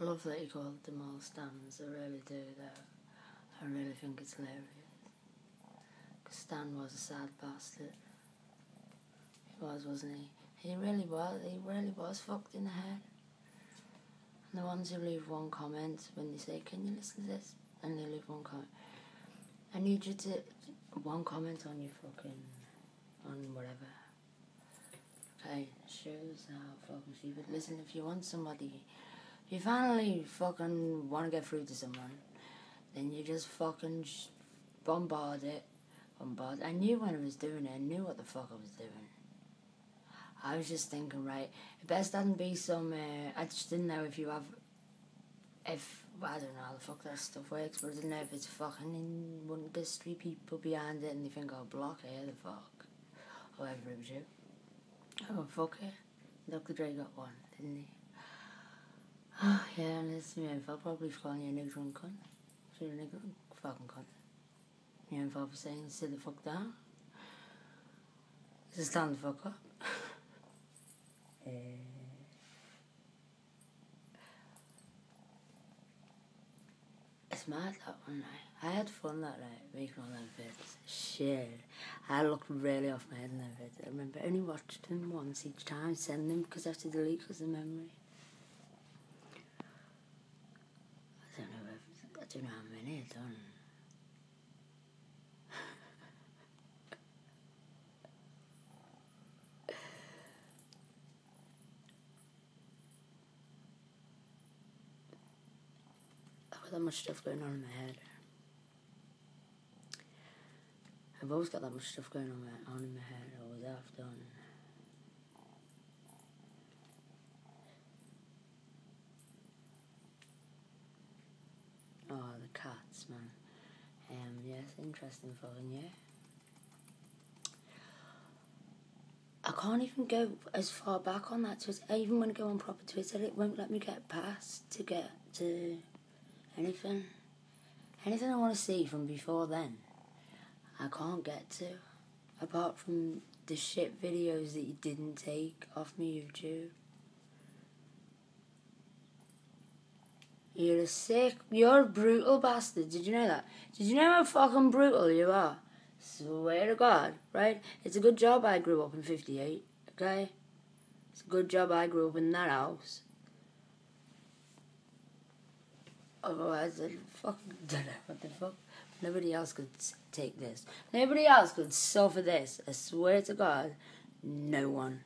I love that you called them all Stans. I really do, though. I really think it's hilarious. Because Stan was a sad bastard. He was, wasn't he? He really was. He really was fucked in the head. And the ones who leave one comment when they say, Can you listen to this? And they leave one comment. I need you to. One comment on your fucking. on whatever. Okay, shows how fucking stupid. Listen, if you want somebody you finally fucking want to get through to someone, then you just fucking bombard it. Bombard. I knew when I was doing it. I knew what the fuck I was doing. I was just thinking, right, it best doesn't be some. Uh, I just didn't know if you have. If I don't know how the fuck that stuff works, but I didn't know if it's fucking in one there's three people behind it and they think I'll block it. The fuck, whoever it was you. Oh fuck it. Dr. Dre got one, didn't he? Oh, yeah, and it's me. I'll probably calling you a nigger and cunt. So you're a nigger fucking cunt. You know, if saying sit the fuck down. Just stand the fuck up. it's mad that one night. I had fun that night making all them vids. Shit. I looked really off my head in them vids. I remember I only watched them once each time, send them because I have to delete because of memory. Don't know how many I've done. I've got that much stuff going on in my head. I've always got that much stuff going on, on in my head. Always have done. Oh, the cats, man. Um, yes, interesting phone, yeah. I can't even go as far back on that Twitter. Even when I go on proper Twitter, it won't let me get past to get to anything. Anything I want to see from before then, I can't get to. Apart from the shit videos that you didn't take off me YouTube. You're a sick, you're a brutal bastard. Did you know that? Did you know how fucking brutal you are? Swear to God, right? It's a good job I grew up in 58, okay? It's a good job I grew up in that house. Otherwise, I fucking don't know what the fuck. Nobody else could take this. Nobody else could suffer this. I swear to God, no one.